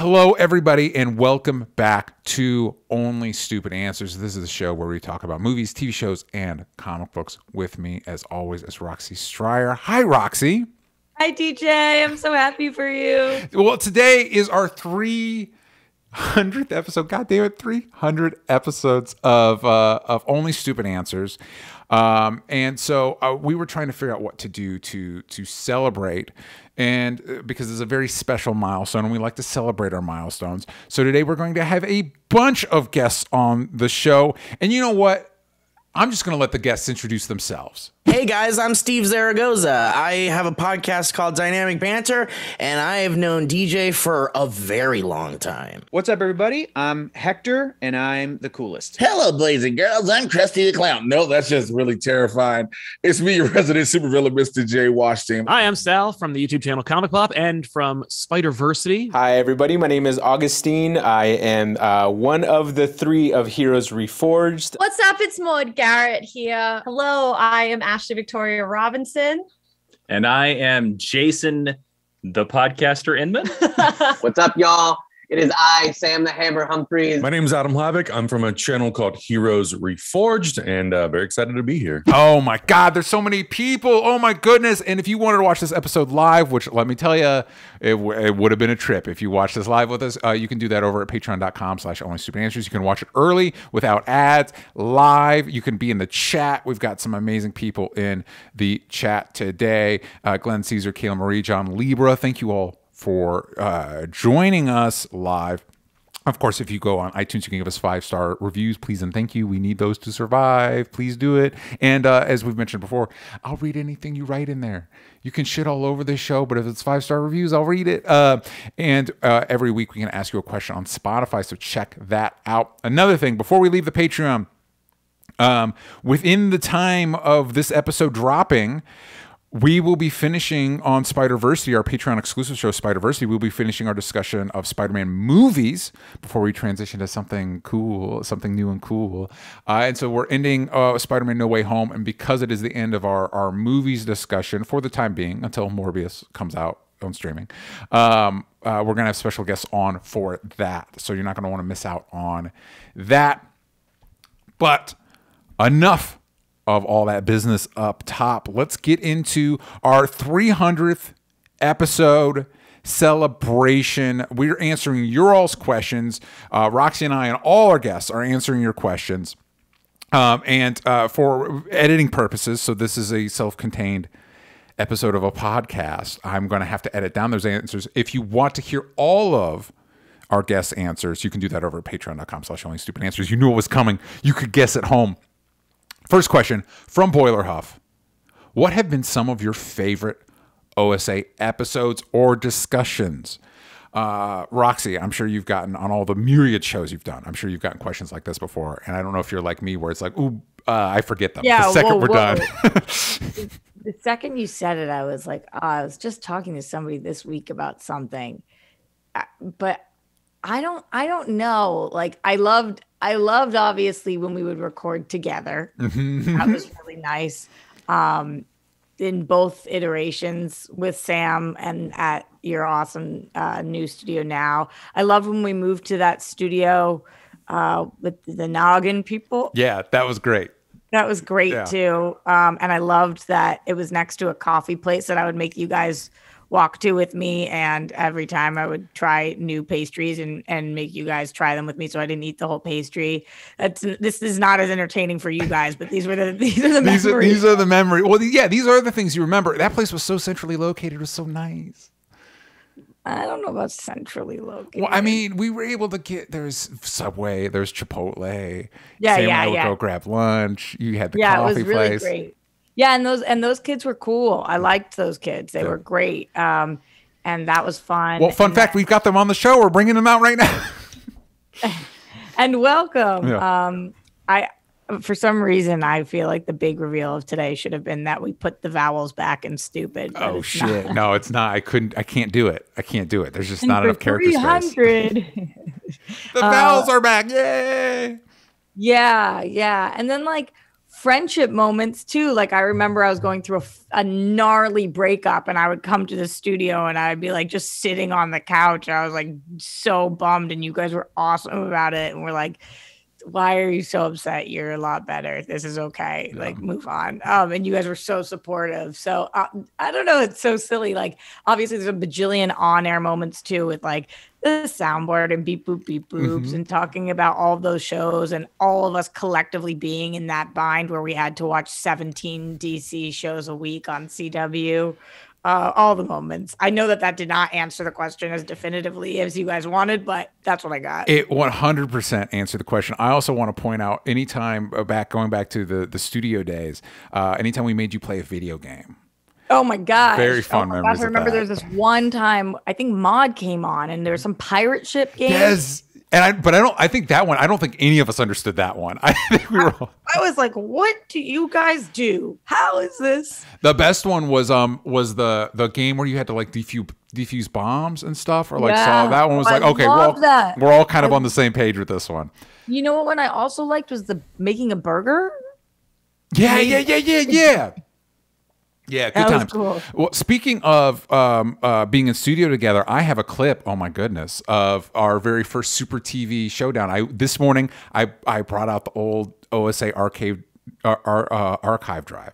Hello, everybody, and welcome back to Only Stupid Answers. This is the show where we talk about movies, TV shows, and comic books. With me, as always, is Roxy Striar. Hi, Roxy. Hi, DJ. I'm so happy for you. Well, today is our 300th episode. God damn it, 300 episodes of uh, of Only Stupid Answers. Um, and so uh, we were trying to figure out what to do to to celebrate, and uh, because it's a very special milestone, and we like to celebrate our milestones. So today we're going to have a bunch of guests on the show, and you know what? I'm just going to let the guests introduce themselves. Hey guys, I'm Steve Zaragoza. I have a podcast called Dynamic Banter, and I have known DJ for a very long time. What's up, everybody? I'm Hector, and I'm the coolest. Hello, Blazing Girls. I'm Krusty the Clown. No, that's just really terrifying. It's me, your resident supervillain, Mr. J. Washington. Hi, I'm Sal from the YouTube channel Comic Pop and from Spider-Versity. Hi, everybody. My name is Agustin. I am uh, one of the three of Heroes Reforged. What's up? It's Maude Garrett here. Hello, I am Ashley Victoria Robinson. And I am Jason, the podcaster Inman. What's up, y'all? It is I, Sam the Hammer Humphries. My name is Adam Hlavac. I'm from a channel called Heroes Reforged and uh, very excited to be here. Oh my God, there's so many people. Oh my goodness. And if you wanted to watch this episode live, which let me tell you, it, w- it would have been a trip if you watched this live with us. Uh, you can do that over at patreon.com slash only stupid answers. You can watch it early without ads, live. You can be in the chat. We've got some amazing people in the chat today. Uh, Glenn Caesar, Kayla Marie, John Libra. Thank you all for uh, joining us live. Of course, if you go on iTunes, you can give us five star reviews, please and thank you. We need those to survive. Please do it. And uh, as we've mentioned before, I'll read anything you write in there. You can shit all over this show, but if it's five star reviews, I'll read it. Uh, and uh, every week we can ask you a question on Spotify, so check that out. Another thing, before we leave the Patreon, um, within the time of this episode dropping, we will be finishing on Spider-Versity, our Patreon exclusive show, Spider-Versity. We'll be finishing our discussion of Spider-Man movies before we transition to something cool, something new and cool. Uh, and so we're ending uh, Spider-Man No Way Home. And because it is the end of our, our movies discussion for the time being, until Morbius comes out on streaming, um, uh, we're going to have special guests on for that. So you're not going to want to miss out on that. But enough of all that business up top. Let's get into our 300th episode celebration. We're answering your all's questions. Uh, Roxy and I and all our guests are answering your questions. Um, and uh, for editing purposes, so this is a self contained episode of a podcast, I'm going to have to edit down those answers. If you want to hear all of our guest answers, you can do that over at patreon.com slash only stupid answers. You knew it was coming. You could guess at home. First question from Boiler Huff. What have been some of your favorite OSA episodes or discussions? Uh, Roxy, I'm sure you've gotten on all the myriad shows you've done. I'm sure you've gotten questions like this before. And I don't know if you're like me, where it's like, ooh, uh, I forget them. Yeah, the second whoa, we're whoa. done. the second you said it, I was like, oh, I was just talking to somebody this week about something, Uh, but I don't, I don't know. Like, I loved, I loved obviously when we would record together. that was really nice. Um, in both iterations with Sam and at your awesome uh, new studio now. I love when we moved to that studio uh, with the Noggin people. yeah, that was great. That was great Yeah. too. Um, and I loved that it was next to a coffee place that I would make you guys walk to with me. And every time I would try new pastries and, and make you guys try them with me. So I didn't eat the whole pastry. That's this is not as entertaining for you guys, but these were the these are the These are, memories. these are the memory. Well, yeah, these are the things you remember. That place was so centrally located. It was so nice. I don't know about centrally located. Well, I mean, we were able to get there's Subway, there's Chipotle. Yeah, Sam yeah, yeah. go grab lunch. You had the yeah, it was really place. great. Yeah, and those and those kids were cool. I liked those kids. They were great. Um, and that was fun. Well, fun And fact, we've got them on the show. We're bringing them out right now. and welcome. Yeah. Um, I for some reason I feel like the big reveal of today should have been that we put the vowels back in stupid. oh shit! not. No, it's not. I couldn't. I can't do it. I can't do it. There's just And not enough character space. 300. The Uh, vowels are back. Yay! yeah, yeah. And then like friendship moments too. Like I remember I was going through a gnarly breakup and I would come to the studio and I'd be like just sitting on the couch. I was like so bummed and you guys were awesome about it. And we're like, why are you so upset? You're a lot better. This is okay. Like move on. Um, and you guys were so supportive. So uh, I don't know. It's so silly. Like obviously there's a bajillion on air moments too with like the soundboard and beep boop beep boops Mhm. and talking about all those shows and all of us collectively being in that bind where we had to watch 17 DC shows a week on CW. Uh, all the moments. I know that that did not answer the question as definitively as you guys wanted, but that's what I got. It 100% answered the question. I also want to point out anytime uh, back going back to the the studio days, uh, anytime we made you play a video game. Oh my god! Very fun oh memories Gosh, I remember that. there's this one time I think Maude came on and there was some pirate ship game. Yes. And I, but I don't. I think that one. I don't think any of us understood that one. I think we were. all- I was like, "What do you guys do? How is this?" The best one was um was the the game where you had to like defuse defuse bombs and stuff, or like Yeah. so that one was I like okay, we're all, that. we're all kind of on the same page with this one. You know what one I also liked was the making a burger. Yeah, yeah, yeah, yeah, yeah. Yeah, good That was times. cool. Well, speaking of um, uh, being in studio together, I have a clip. Oh my goodness, of our very first Super TV showdown. I this morning I I brought out the old OSA arcade uh, uh, archive drive.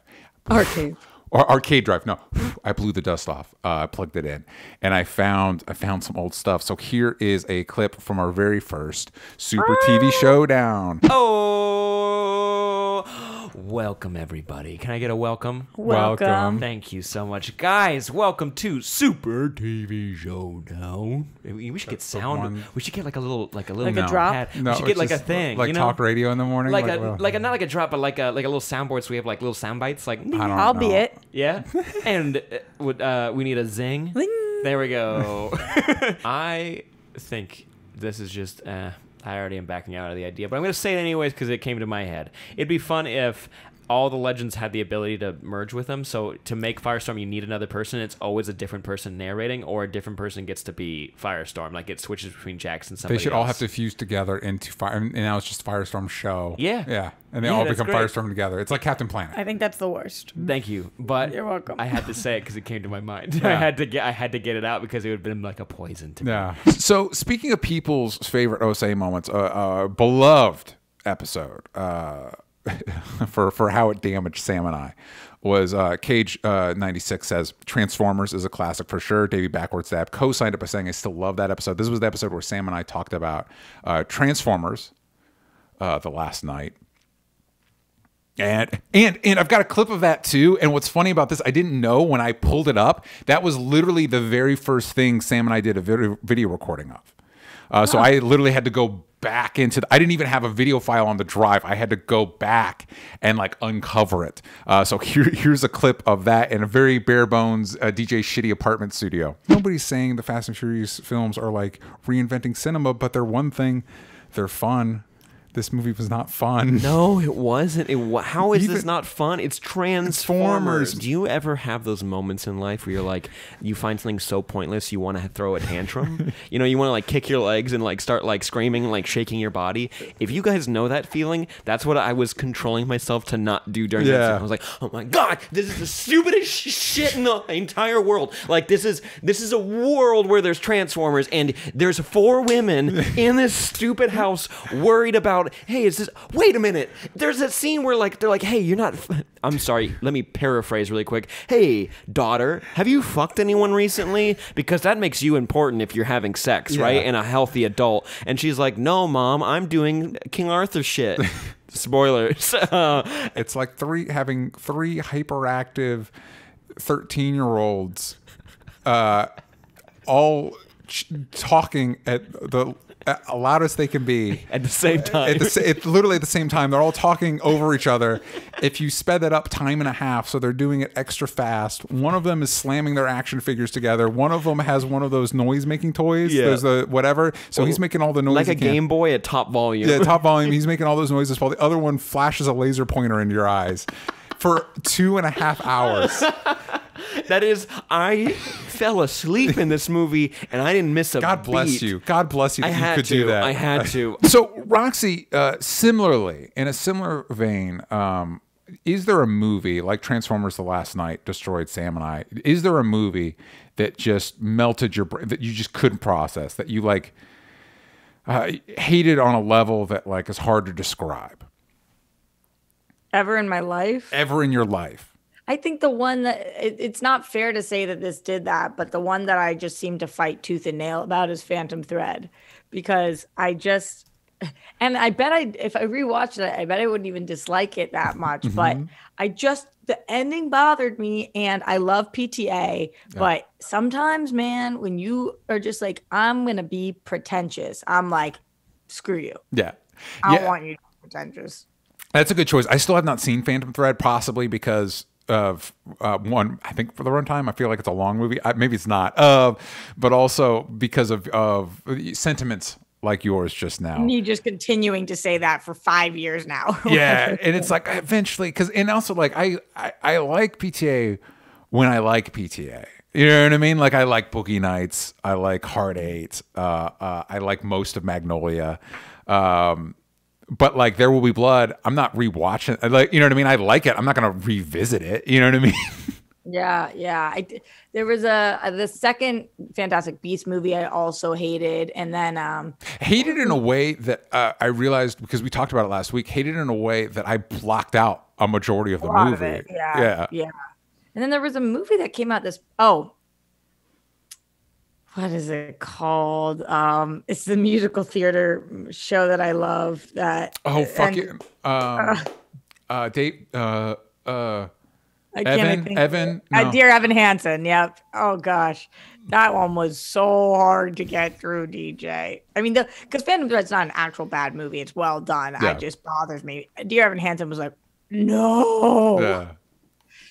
Arcade. Or arcade drive. No, I blew the dust off. Uh, I plugged it in, and I found I found some old stuff. So here is a clip from our very first Super TV showdown. Oh, welcome everybody. Can I get a welcome? Welcome. Welcome. Thank you so much, guys. Welcome to Super TV Showdown. We should get sound. one- We should get like a little, like a little Like a drop? pad. No, we should get it's like a just thing, like you know? talk radio in the morning, like, like, a well- like a not like a drop, but like a like a little soundboard. So we have like little sound bites. Like don't I'll be it. yeah, and uh, would uh, we need a zing? There we go. I think this is just. Uh, I already am backing out of the idea, but I'm going to say it anyways because it came to my head. It'd be fun if all the legends had the ability to merge with them. So to make Firestorm, you need another person. It's always a different person narrating, or a different person gets to be Firestorm. Like it switches between Jax and somebody. They should all have to fuse together into fire, and now it's just Firestorm show. Yeah. yeah, and they Yeah, all become great. Firestorm together. It's like Captain Planet. I think that's the worst. Thank you, but You're welcome. I had to say it because it came to my mind. Yeah. I had to get I had to get it out because it would have been like a poison to me. Yeah. So speaking of people's favorite OSA moments, uh, uh beloved episode uh, for for how it damaged Sam and I was uh, Cage uh, ninety six says Transformers is a classic for sure. Davey Backwards Stab co-signed it by saying I still love that episode. This was the episode where Sam and I talked about uh, Transformers uh, the Last Knight. And and and I've got a clip of that too. And what's funny about this, I didn't know when I pulled it up. That was literally the very first thing Sam and I did a video recording of. Uh, so I literally had to go back into. The, I didn't even have a video file on the drive. I had to go back and like uncover it. Uh, so here, here's a clip of that in a very bare bones uh, DJ shitty apartment studio. Nobody's saying the Fast and Furious films are like reinventing cinema, but they're one thing. They're fun. This movie was not fun. No, it wasn't. It how is this not fun? It's Transformers. Transformers. Do you ever have those moments in life where you're like, you find something so pointless, you want to throw a tantrum? you know, you want to like kick your legs and like start like screaming, like shaking your body. If you guys know that feeling, that's what I was controlling myself to not do during that. Yeah. scene. I was like, oh my god, this is the stupidest shit in the entire world. Like this is this is a world where there's Transformers and there's four women in this stupid house worried about, hey, is this? Wait a minute. There's that scene where like they're like, hey, you're not. I'm sorry. Let me paraphrase really quick. Hey, daughter, have you fucked anyone recently? Because that makes you important if you're having sex, right? Yeah. And a healthy adult. And she's like, no, mom, I'm doing King Arthur shit. Spoilers. It's like three having three hyperactive thirteen year olds, uh, all ch- talking at the Uh, at loudest they can be at the same time. At the, it, literally at the same time, they're all talking over each other. If you sped that up time and a half, so they're doing it extra fast. One of them is slamming their action figures together. One of them has one of those noise making toys. Yeah. There's the whatever. So he's making all the noise. like a. Game Boy at top volume. Yeah, top volume. He's making all those noises while the other one flashes a laser pointer into your eyes for two and a half hours. That is, I fell asleep in this movie and I didn't miss a God bless beat. you. God bless you I had you could to. do that. I had to. So Roxy, uh, similarly, in a similar vein, um, is there a movie like Transformers: The Last Knight destroyed Sam and I? Is there a movie that just melted your brain that you just couldn't process that you like uh, hated on a level that like is hard to describe Ever in my life? ever in your life? I think the one that it, it's not fair to say that this did that, but the one that I just seem to fight tooth and nail about is Phantom Thread because I just and I bet I if I rewatched it, I bet I wouldn't even dislike it that much. But Mhm. I just the ending bothered me and I love PTA, but sometimes man, when you are just like, I'm gonna be pretentious, I'm like, screw you. Yeah, I yeah. want you to be pretentious. That's a good choice. I still have not seen Phantom Thread, possibly because of uh, one. I think for the runtime, I feel like it's a long movie. I, maybe it's not, uh, but also because of of sentiments like yours just now. Me just continuing to say that for five years now. yeah, and it's like eventually because and also like I, I I like PTA when I like PTA. You know what I mean? Like I like Boogie Nights. I like Hard Eight. Uh, uh, I like most of Magnolia. Um, but like There Will Be Blood, I'm not rewatching. Like you know what I mean? I like it. I'm not gonna revisit it. You know what I mean? Yeah, yeah. I there was a, a the second Fantastic Beast movie I also hated, and then um hated in a way that uh, I realized because we talked about it last week. Hated in a way that I blocked out a majority of the movie. of. Yeah, yeah. yeah. And then there was a movie that came out this. Oh, what is it called? Um, it's the musical theater show that I love. That Oh fuck and- it. Um, uh, Dave. Uh, uh, can't Evan. think. Evan. Uh, Dear Evan Hansen. Yep. Oh gosh, that one was so hard to get through. DJ. I mean, the because Phantom Thread's not an actual bad movie. It's well done. Yeah. It just bothers me. Dear Evan Hansen was like, no, Yeah.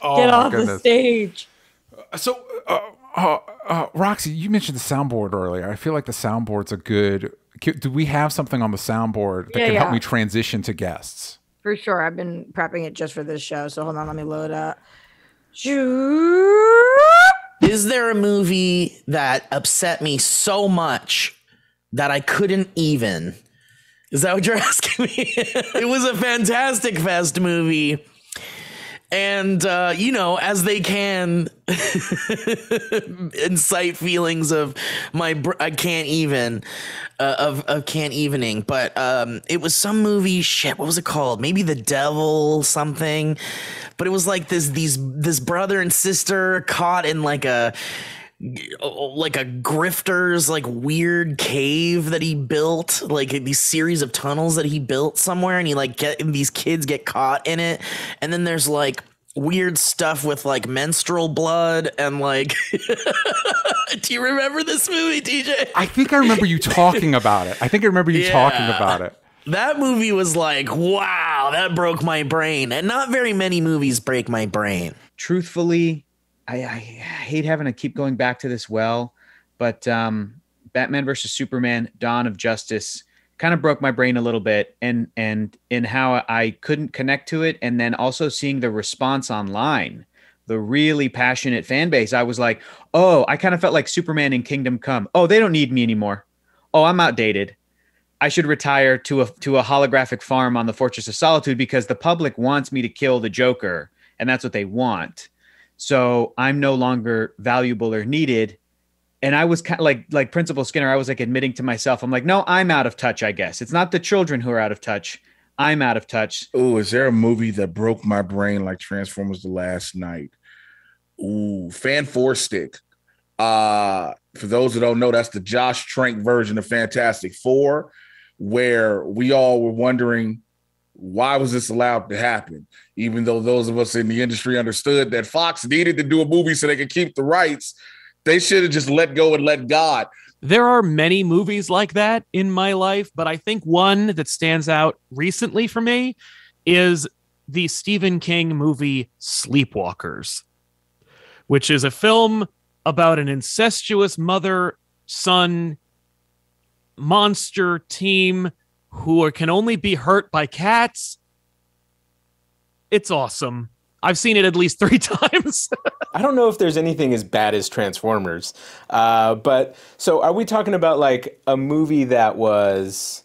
Oh, get off the stage. So, uh, uh, uh, Roxy, you mentioned the soundboard earlier. I feel like the soundboard's a good. Do we have something on the soundboard that Yeah, can help me transition to guests? For sure. I've been prepping it just for this show. So hold on, let me load up. Is there a movie that upset me so much that I couldn't even? Is that what you're asking me? it was a fantastic fest movie. And uh, you know, as they can incite feelings of my br- I can't even uh, of of can't evening, but um, it was some movie. Shit, what was it called? Maybe the devil something. But it was like this these this brother and sister caught in like a like a grifter's like weird cave that he built like these series of tunnels that he built somewhere and he like get these kids get caught in it. And then there's like weird stuff with like menstrual blood and like do you remember this movie dj I think I remember you talking about it. I think I remember you talking about it. that movie was like wow that broke my brain. And not very many movies break my brain. Truthfully, I, I hate having to keep going back to this well, but um, Batman versus Superman: Dawn of Justice kind of broke my brain a little bit, and and in how I couldn't connect to it, and then also seeing the response online, the really passionate fan base. I was like, oh, I kind of felt like Superman in Kingdom Come. Oh, they don't need me anymore. Oh, I'm outdated. I should retire to a to a holographic farm on the Fortress of Solitude because the public wants me to kill the Joker, and that's what they want. So I'm no longer valuable or needed. And I was kind of like like Principal Skinner. I was like admitting to myself, I'm like, no, I'm out of touch. I guess it's not the children who are out of touch. I'm out of touch. Oh, is there a movie that broke my brain like Transformers the Last Knight? Ooh, Fan Four Stick. Uh, for those that don't know, that's the Josh Trank version of Fantastic Four, where we all were wondering why was this allowed to happen? Even though those of us in the industry understood that Fox needed to do a movie so they could keep the rights, they should have just let go and let God. There are many movies like that in my life, but I think one that stands out recently for me is the Stephen King movie Sleepwalkers, which is a film about an incestuous mother son monster team who are, can only be hurt by cats. It's awesome. I've seen it at least three times. I don't know if there's anything as bad as Transformers. Uh, but so are we talking about like a movie that was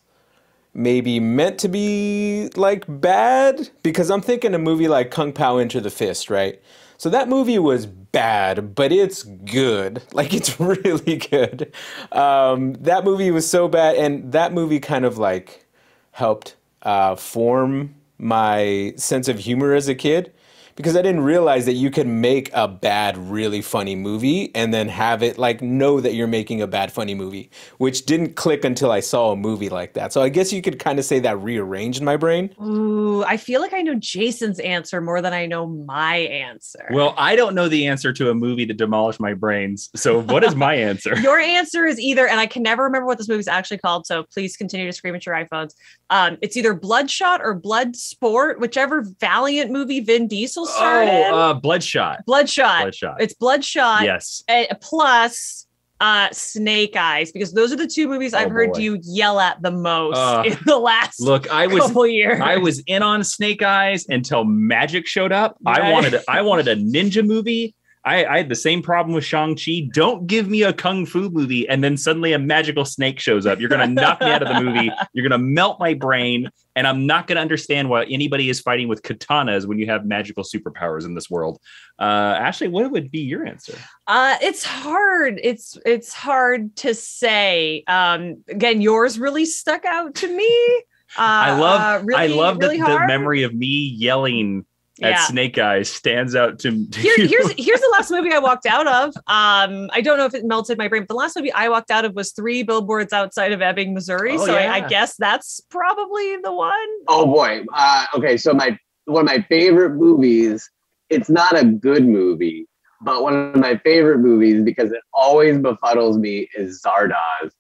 maybe meant to be like bad because I'm thinking a movie like Kung Pao Enter the Fist, right? So that movie was bad, but it's good. Like it's really good. Um, that movie was so bad, and that movie kind of like helped uh, form my sense of humor as a kid because I didn't realize that you could make a bad, really funny movie and then have it like know that you're making a bad, funny movie, which didn't click until I saw a movie like that. So I guess you could kind of say that rearranged my brain. Ooh, I feel like I know Jason's answer more than I know my answer. Well, I don't know the answer to a movie to demolish my brains. So what is my answer? Your answer is either, and I can never remember what this movie is actually called, so please continue to scream at your iPhones. Um, it's either Bloodshot or Blood Sport, whichever Valiant movie Vin Diesel starred in. Oh, uh, Bloodshot. Bloodshot. Bloodshot. It's Bloodshot. Yes. plus uh, Snake Eyes, because those are the two movies I've heard boy. you yell at the most Uh, in the last Look, I was couple years. I was in on Snake Eyes until Magic showed up. I Right. wanted I wanted a ninja movie. I, I had the same problem with Shang Chi. Don't give me a kung fu movie, and then suddenly a magical snake shows up. You're gonna knock me out of the movie. You're gonna melt my brain, and I'm not gonna understand why anybody is fighting with katanas when you have magical superpowers in this world. Uh, Ashley, what would be your answer? Uh, it's hard. It's it's hard to say. Um, again, yours really stuck out to me. Uh, I love uh, really, I love really that the memory of me yelling at Yeah. Snake Eyes stands out to, to Here, you. here's here's the last movie I walked out of. Um, I don't know if it melted my brain, but the last movie I walked out of was three billboards outside of Ebbing, Missouri. Oh, so I, I guess that's probably the one. Oh boy. Uh, okay, so my one of my favorite movies. It's not a good movie, but one of my favorite movies because it always befuddles me is Zardoz,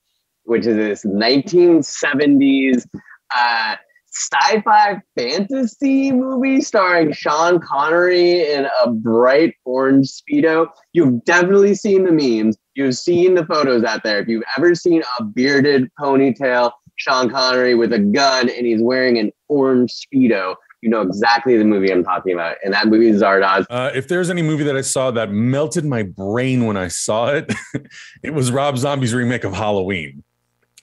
which is this 1970s uh, sci-fi fantasy movie starring Sean Connery in a bright orange speedo. You've definitely seen the memes. You've seen the photos out there. If you've ever seen a bearded ponytail Sean Connery with a gun and he's wearing an orange speedo, you know exactly the movie I'm talking about. And that movie is Zardoz. Uh, if there's any movie that I saw that melted my brain when I saw it, it was Rob Zombie's remake of Halloween.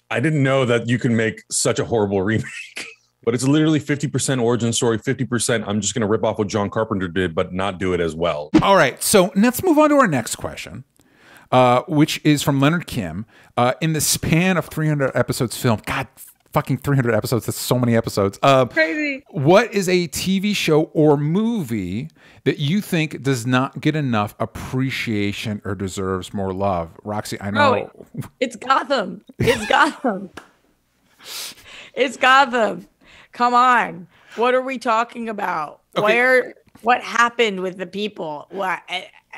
I didn't know that you can make such a horrible remake, but it's literally 50% origin story, 50% I'm just going to rip off what John Carpenter did, but not do it as well. All right, so let's move on to our next question, uh, which is from Leonard Kim. Uh, in the span of 300 episodes film, God, fucking 300 episodes. That's so many episodes. Uh, Crazy. What is a TV show or movie that you think does not get enough appreciation or deserves more love? Roxy, I know. Oh, it's Gotham. It's Gotham. It's Gotham. Come on. What are we talking about? Where what happened with the people? What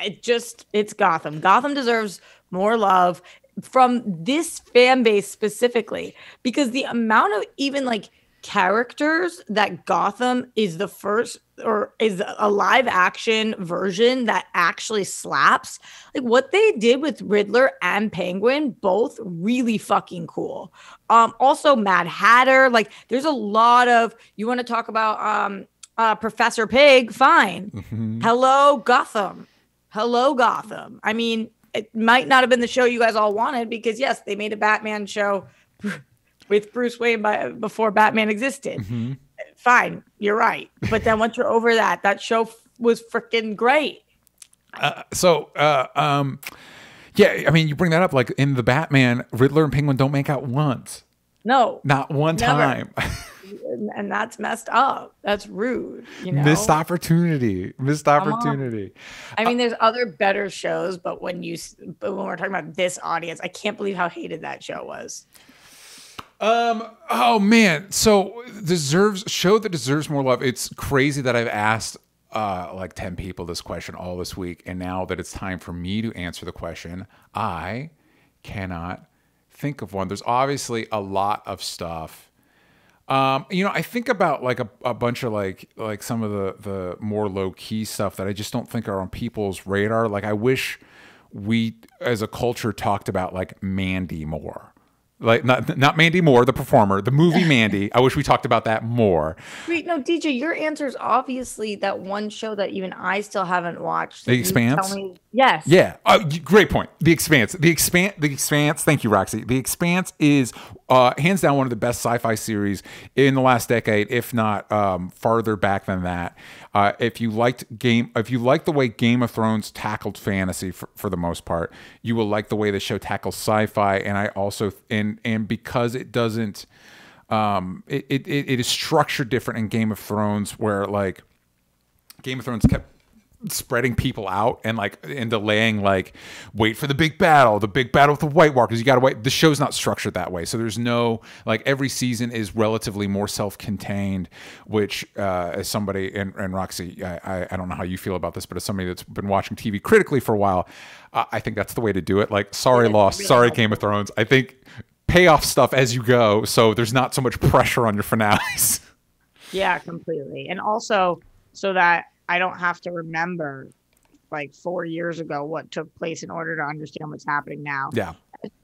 it just it's Gotham. Gotham deserves more love from this fan base specifically because the amount of even like characters that Gotham is the first or is a live action version that actually slaps. Like what they did with Riddler and Penguin, both really fucking cool. Um, also Mad Hatter. Like there's a lot of you want to talk about um uh Professor Pig, fine. Hello, Gotham. Hello, Gotham. I mean, it might not have been the show you guys all wanted because yes, they made a Batman show with Bruce Wayne by, before Batman existed. Fine, you're right. But then once you're over that, that show f- was freaking great. Uh, so, uh, um, yeah, I mean, you bring that up like in the Batman, Riddler and Penguin don't make out once, No, not one Never. time. and, and that's messed up. That's rude. You know, Missed opportunity. Missed opportunity. I mean, there's other better shows, but when you, but when we're talking about this audience, I can't believe how hated that show was. Um. Oh man. So deserves show that deserves more love. It's crazy that I've asked uh like ten people this question all this week, and now that it's time for me to answer the question, I cannot think of one. There's obviously a lot of stuff. Um, you know, I think about like a, a bunch of like like some of the the more low key stuff that I just don't think are on people's radar. Like I wish we as a culture talked about like Mandy more. Like not not Mandy Moore, the performer, the movie Mandy. I wish we talked about that more. Wait, no, DJ, your answer is obviously that one show that even I still haven't watched. The Expanse? Me, Yes. Yeah, uh, great point. The Expanse, the Expanse, the Expanse. Thank you, Roxy. The Expanse is uh, hands down one of the best sci-fi series in the last decade, if not um, farther back than that. Uh, if you liked game, if you like the way Game of Thrones tackled fantasy for, for the most part, you will like the way the show tackles sci-fi. And I also and and because it doesn't, um, it it, it is structured different in Game of Thrones, where like Game of Thrones kept spreading people out and like and delaying like wait for the big battle the big battle with the white walkers. You gotta wait. The show's not structured that way. So there's no like every season is relatively more self-contained which uh as somebody and, and roxy I, I i don't know how you feel about this but as somebody that's been watching tv critically for a while uh, i think that's the way to do it. Like sorry lost. sorry game of thrones. I think pay off stuff as you go so there's not so much pressure on your finales. Yeah, completely. And also so that I don't have to remember like four years ago what took place in order to understand what's happening now. yeah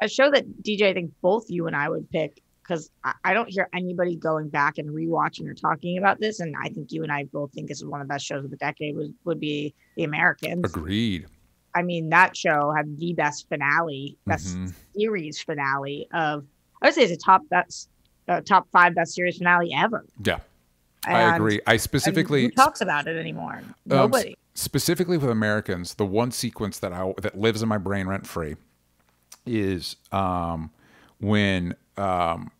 A show that DJ, I think both you and I would pick because I, don't hear anybody going back and rewatching or talking about this. And I think you and I both think this is one of the best shows of the decade was would be The Americans. agreed I mean, that show had the best finale, best Mhm. series finale of I would say it's a top best uh, top five best series finale ever. yeah i agree i specifically who talks about it anymore? Um, Nobody. s- specifically with Americans, the one sequence that I that lives in my brain rent free is um, when um,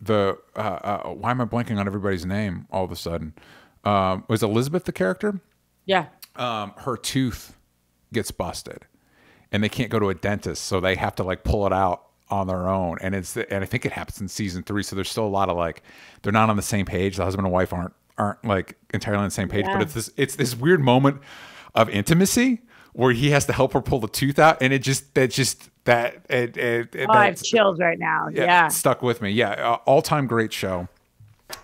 the uh, uh, why am I blanking on everybody's name all of a sudden? Um, was Elizabeth the character? yeah. Um, her tooth gets busted, and they can't go to a dentist, so they have to like pull it out on their own. And it's and I think it happens in season three. So there's still a lot of like they're not on the same page. The husband and wife aren't aren't like entirely on the same page. But it's this it's this weird moment of intimacy where he has to help her pull the tooth out, and it just that just that it, it, it Oh, I have chills right now. yeah, Yeah. stuck with me. Yeah, all time great show.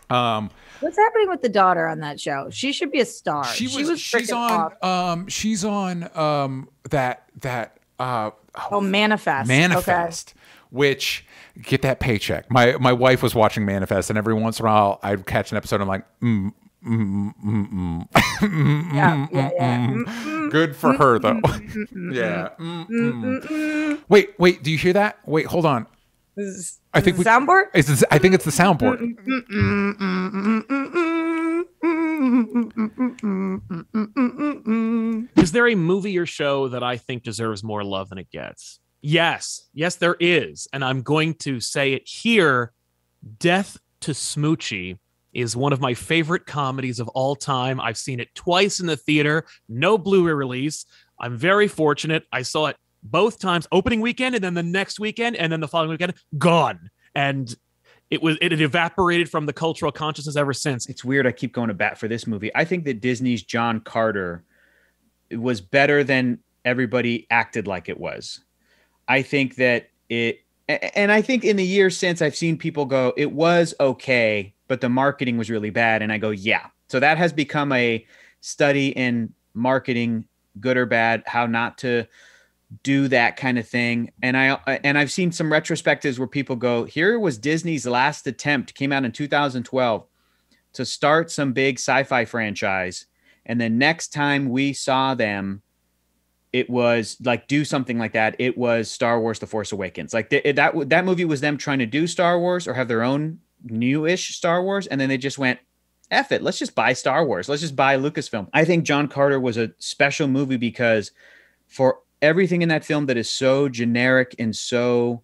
Um, What's happening with the daughter on that show? She should be a star. she was, she's on um she's on um that that uh Oh, Manifest. Manifest, which get that paycheck. My my wife was watching Manifest, and every once in a while I'd catch an episode. I'm like, mm, mm, mm, mm, mm, Yeah, mm, yeah, yeah. mm. good for her though. yeah. Mm, mm. Wait, wait. Do you hear that? Wait, hold on. Is- I think is it we, soundboard. It's I think it's the soundboard. Is there a movie or show that I think deserves more love than it gets? Yes. Yes, there is. And I'm going to say it here. Death to Smoochy is one of my favorite comedies of all time. I've seen it twice in the theater, no Blu-ray release. I'm very fortunate. I saw it both times, opening weekend and then the next weekend and then the following weekend, gone. And it was it had evaporated from the cultural consciousness ever since. It's weird. I keep going to bat for this movie. I think that Disney's John Carter was better than everybody acted like it was. I think that it, and I think in the years since I've seen people go, it was okay, but the marketing was really bad. And I go, yeah. So that has become a study in marketing, good or bad, how not to do that kind of thing. And I uh, and I've seen some retrospectives where people go, here was Disney's last attempt, came out in 2012 to start some big sci-fi franchise. And the next time we saw them, it was like do something like that. It was Star Wars: The Force Awakens. Like th- that that movie was them trying to do Star Wars or have their own newish Star Wars, and then they just went. F it. Let's just buy Star Wars. Let's just buy Lucasfilm. I think John Carter was a special movie because for everything in that film that is so generic and so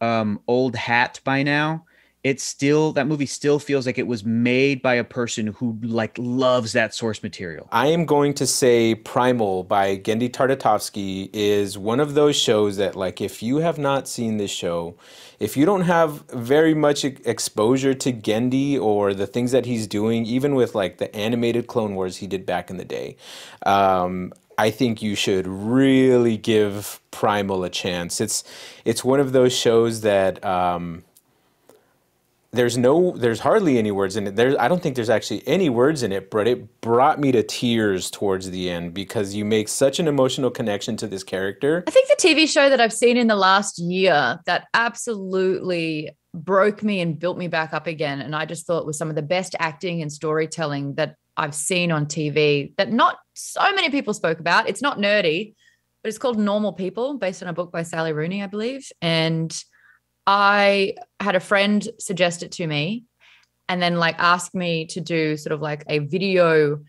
um, old hat by now, it's still that movie still feels like it was made by a person who like loves that source material. I am going to say Primal by Genndy Tartakovsky is one of those shows that, like, if you have not seen this show, if you don't have very much exposure to Genndy or the things that he's doing, even with like the animated Clone Wars he did back in the day, um, I think you should really give Primal a chance. It's it's one of those shows that. Um, there's no there's hardly any words in it there's i don't think there's actually any words in it but it brought me to tears towards the end because you make such an emotional connection to this character I think the TV show that I've seen in the last year that absolutely broke me and built me back up again. And I just thought was some of the best acting and storytelling that I've seen on TV that not so many people spoke about. It's not nerdy, but it's called Normal People, based on a book by Sally Rooney, I believe. And I had a friend suggest it to me and then like ask me to do sort of like a video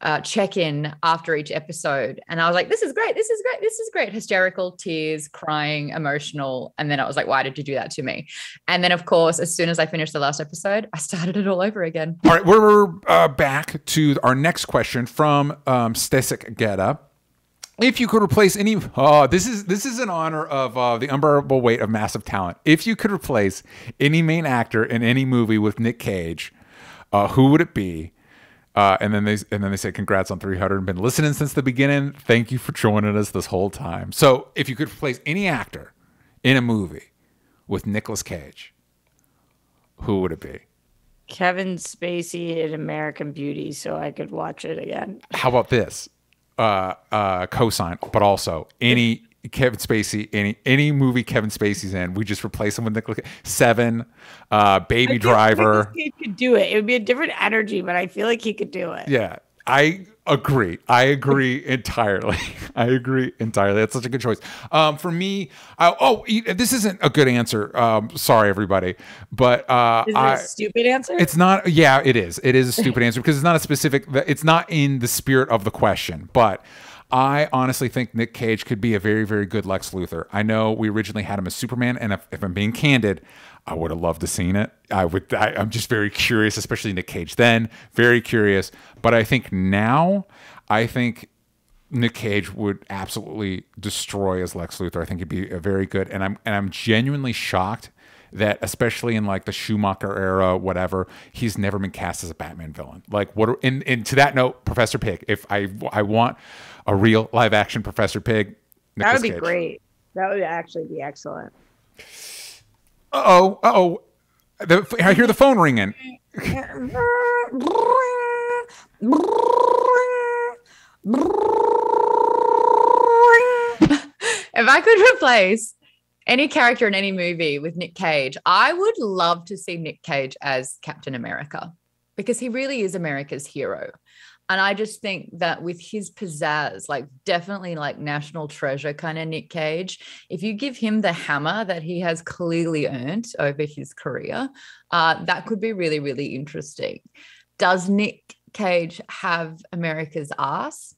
uh, check in after each episode. And I was like, this is great. This is great. This is great. Hysterical, tears, crying, emotional. And then I was like, why did you do that to me? And then, of course, as soon as I finished the last episode, I started it all over again. All right, we're uh, back to our next question from um, Stasik Geta. If you could replace any, oh, this is this is in honor of uh, the unbearable weight of massive talent. If you could replace any main actor in any movie with Nick Cage, uh, who would it be? Uh, and then they and then they say, "Congrats on 300. Been listening since the beginning. Thank you for joining us this whole time." So, if you could replace any actor in a movie with Nicolas Cage, who would it be? Kevin Spacey in American Beauty, so I could watch it again. How about this? Uh, uh, cosign, but also any Kevin Spacey, any any movie Kevin Spacey's in, we just replace him with Nicolas. Cage. Seven, uh, Baby Driver. He could do it. It would be a different energy, but I feel like he could do it. Yeah, I agree. I agree entirely. I agree entirely. That's such a good choice. Um, for me, I, oh, this isn't a good answer. Um, sorry, everybody, but uh, Is it I, a stupid answer? it's not. Yeah, it is. It is a stupid answer because it's not a specific. It's not in the spirit of the question. But I honestly think Nick Cage could be a very, very good Lex Luthor. I know we originally had him as Superman, and if, if I'm being candid, I would have loved to seen it. I would. I, I'm just very curious, especially Nick Cage then. Very curious. But I think now, I think Nick Cage would absolutely destroy as Lex Luthor. I think he'd be a very good, and I'm and I'm genuinely shocked that especially in like the Schumacher era, whatever, he's never been cast as a Batman villain. Like what? And, and to that note, Professor Pig. If I I want a real live action Professor Pig, that would be Cage. great. That would actually be excellent. Uh oh, uh oh. The, I hear the phone ringing. if I could replace any character in any movie with Nick Cage, I would love to see Nick Cage as Captain America because he really is America's hero. And I just think that with his pizzazz, like definitely like national treasure kind of Nick Cage, if you give him the hammer that he has clearly earned over his career, uh, that could be really, really interesting. Does Nick Cage have America's ass?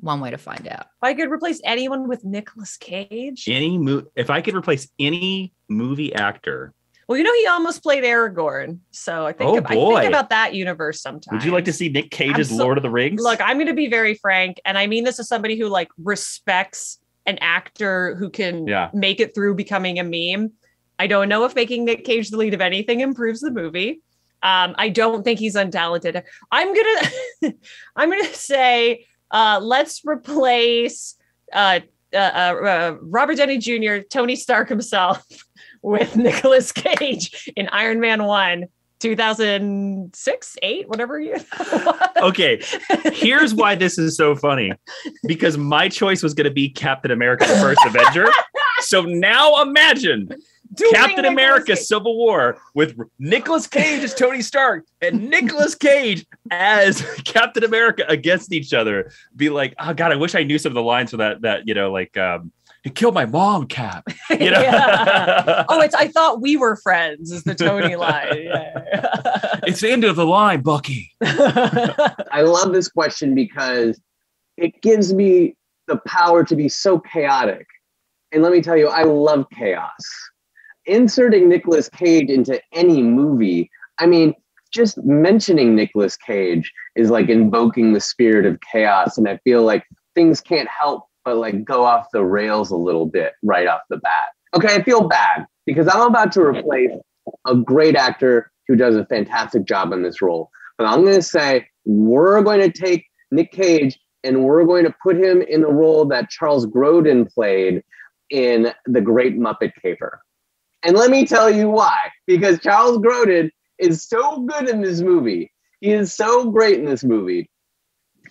One way to find out. If I could replace anyone with Nicolas Cage. Any mo- if I could replace any movie actor, Well, you know he almost played Aragorn, so I think Oh, I boy. think about that universe sometimes. would you like to see Nick Cage's so- Lord of the Rings? Look, I'm going to be very frank, and I mean this as somebody who like respects an actor who can Yeah. make make it through becoming a meme. I don't know if making Nick Cage the lead of anything improves the movie. Um, I don't think he's untalented. I'm gonna, I'm gonna say, uh, let's replace uh, uh, uh, uh, Robert Downey Jr., Tony Stark himself, with Nicolas Cage in Iron Man One, 2006, eight, whatever you. okay, here's why this is so funny. Because my choice was going to be Captain America: The First Avenger. So now imagine Captain Nicolas America: Civil War with Nicolas Cage as Tony Stark and Nicolas Cage as Captain America against each other. Be like, oh god, I wish I knew some of the lines for that. That you know, like. um he killed my mom, Cap. You know? Yeah. oh, it's I thought we were friends. Is the Tony line? Yeah. it's the end of the line, Bucky. I love this question because it gives me the power to be so chaotic. And let me tell you, I love chaos. Inserting Nicolas Cage into any movie, I mean, just mentioning Nicolas Cage is like invoking the spirit of chaos. And I feel like things can't help but like go off the rails a little bit right off the bat. Okay, I feel bad because I'm about to replace a great actor who does a fantastic job in this role. But I'm going to say we're going to take Nick Cage and we're going to put him in the role that Charles Grodin played in The Great Muppet Caper. And let me tell you why. Because Charles Grodin is so good in this movie. He is so great in this movie.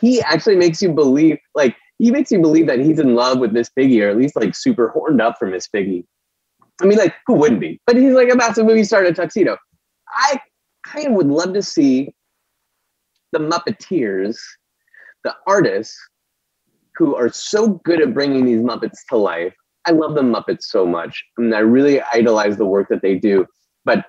He actually makes you believe, like, he makes you believe that he's in love with Miss Piggy, or at least like super horned up for Miss Piggy. I mean, like, who wouldn't be? But he's like a massive movie star in a tuxedo. I kind of would love to see the Muppeteers, the artists, who are so good at bringing these Muppets to life. I love the Muppets so much. I mean, I really idolize the work that they do. But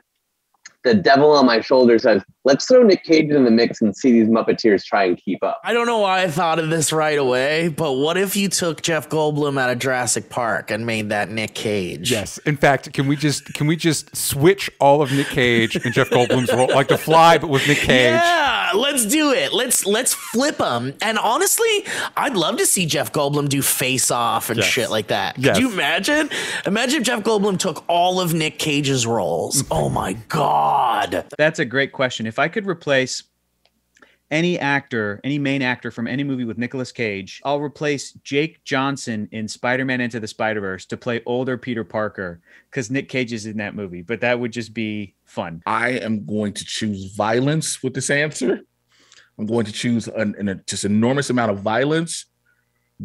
the devil on my shoulder says, let's throw Nick Cage in the mix and see these Muppeteers try and keep up. I don't know why I thought of this right away, but what if you took Jeff Goldblum out of Jurassic Park and made that Nick Cage? Yes. In fact, can we just can we just switch all of Nick Cage and Jeff Goldblum's role, like The Fly, but with Nick Cage? Yeah, let's do it. Let's let's flip them. And honestly, I'd love to see Jeff Goldblum do Face Off and Yes. shit like that. Yes. Could you imagine? Imagine if Jeff Goldblum took all of Nick Cage's roles. oh my god. That's a great question. If I could replace any actor, any main actor from any movie with Nicolas Cage, I'll replace Jake Johnson in Spider-Man Into the Spider-Verse to play older Peter Parker because Nick Cage is in that movie. But that would just be fun. I am going to choose violence with this answer. I'm going to choose an, an- a just enormous amount of violence,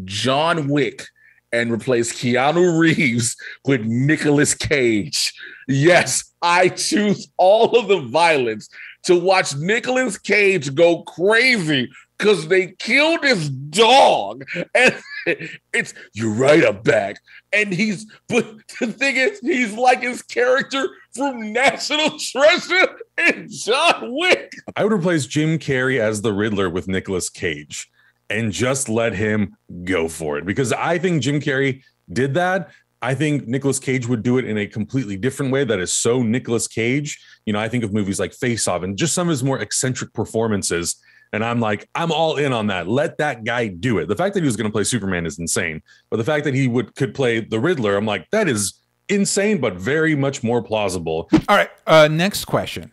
John Wick, and replace Keanu Reeves with Nicolas Cage. Yes, I choose all of the violence to watch Nicolas Cage go crazy because they killed his dog. And it's you're right, I'm back. And he's but the thing is, he's like his character from National Treasure and John Wick. I would replace Jim Carrey as the Riddler with Nicolas Cage and just let him go for it because I think Jim Carrey did that. I think Nicolas Cage would do it in a completely different way that is so Nicolas Cage. You know, I think of movies like Face Off and just some of his more eccentric performances. And I'm like, I'm all in on that. Let that guy do it. The fact that he was going to play Superman is insane, but the fact that he would could play the Riddler, I'm like, that is insane, but very much more plausible. All right. Uh, next question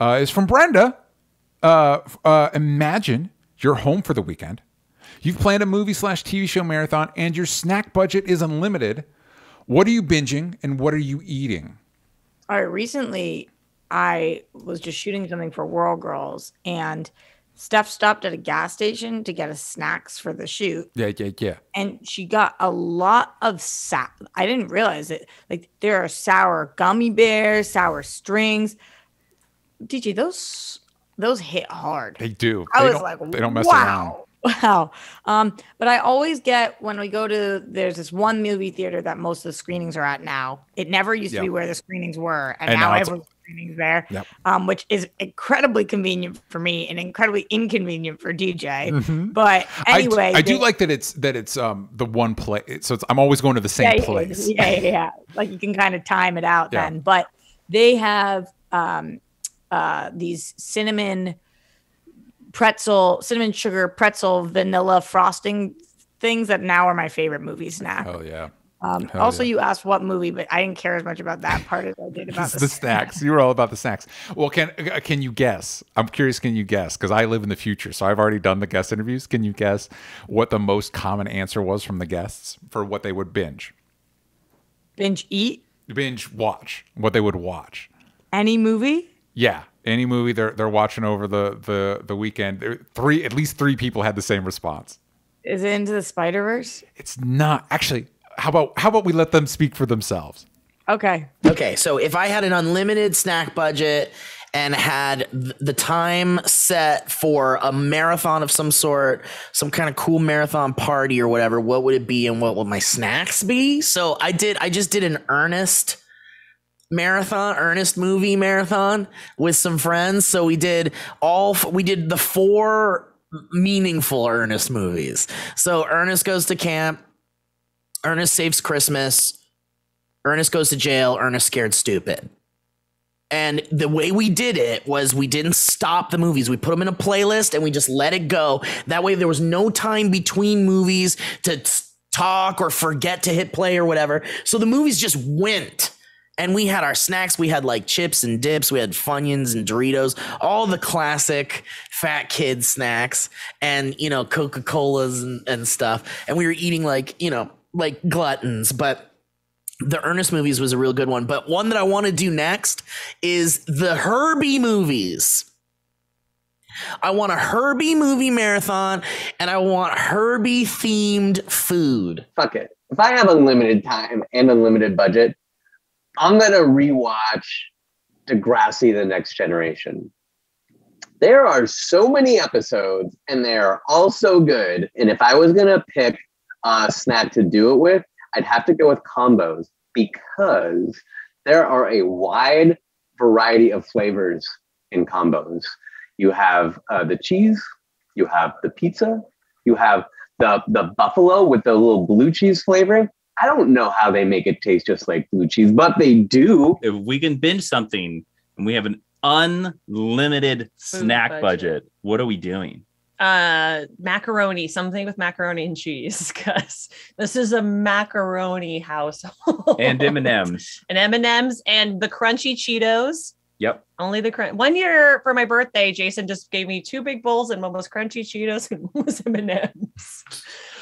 uh, is from Brenda. Uh, uh, imagine you're home for the weekend. You've planned a movie slash TV show marathon, and your snack budget is unlimited. What are you binging, and what are you eating? All right, recently I was just shooting something for Whirl Girls, and Steph stopped at a gas station to get us snacks for the shoot, Yeah, yeah, yeah. and she got a lot of sour. I didn't realize it. Like there are sour gummy bears, sour strings. DJ, those those hit hard. They do. I They was like, they don't mess wow. around. Wow. Um, but I always get when we go to there's this one movie theater that most of the screenings are at now. It never used Yeah. to be where the screenings were, and, And now, now it's- every screening's there. Yep. Um, which is incredibly convenient for me and incredibly inconvenient for DJ. Mhm. But anyway, I, do they- like that it's that it's um the one place. So it's, I'm always going to the same yeah, place. Yeah, yeah, yeah. Like you can kind of time it out Yeah. then. But they have um uh these cinnamon pretzel, cinnamon sugar pretzel vanilla frosting things that now are my favorite movie snack. Oh yeah. Um, also, yeah. you asked what movie, but I didn't care as much about that part as I did about the, snacks. You were all about the snacks. Well, can uh, can you guess? I'm curious. Can you guess? Because I live in the future, so I've already done the guest interviews. Can you guess what the most common answer was from the guests for what they would binge? Binge eat Binge watch. What they would watch. any movie. Yeah, any movie they're they're watching over the the the weekend. Three at least three people had the same response. Is it Into the Spider Verse? It's not actually. How about how about we let them speak for themselves? Okay. Okay, so if I had an unlimited snack budget and had the time set for a marathon of some sort, some kind of cool marathon party or whatever, what would it be and what would my snacks be? So I did I just did an earnest marathon, Ernest movie marathon with some friends. So we did all we did the four meaningful Ernest movies. So Ernest goes to camp, Ernest saves Christmas, Ernest goes to jail, Ernest scared stupid. And the way we did it was we didn't stop the movies. We put them in a playlist and we just let it go. That way there was no time between movies to talk or forget to hit play or whatever. So the movies just went. And we had our snacks. We had like chips and dips. We had Funyuns and Doritos, all the classic fat kid snacks and, you know, Coca Colas and, and stuff. And we were eating like, you know, like gluttons. But the Ernest movies was a real good one. But one that I want to do next is the Herbie movies. I want a Herbie movie marathon and I want Herbie themed food. Fuck it. If I have unlimited time and unlimited budget, I'm gonna rewatch Degrassi: The Next Generation. There are so many episodes, and they are all so good. And if I was gonna pick a snack to do it with, I'd have to go with combos because there are a wide variety of flavors in combos. You have uh, the cheese, you have the pizza, you have the the buffalo with the little blue cheese flavoring. I don't know how they make it taste just like blue cheese, but they do. If we can binge something and we have an unlimited snack budget. budget. what are we doing? uh macaroni something with macaroni and cheese because this is a macaroni household And M&Ms. and m&ms and the crunchy cheetos Yep. only the crunch one year for my birthday jason just gave me two big bowls and one was crunchy cheetos and one was m&ms